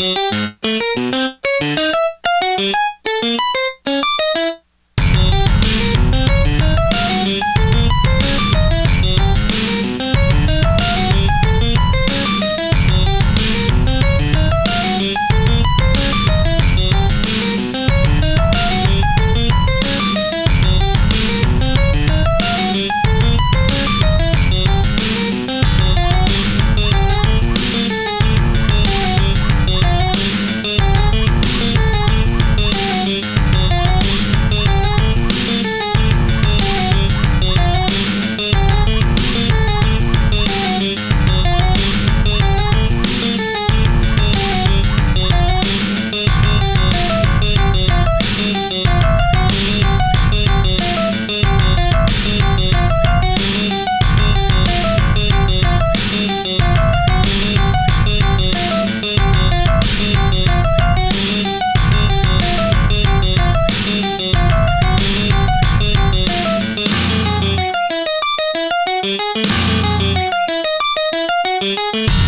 Thank you. Música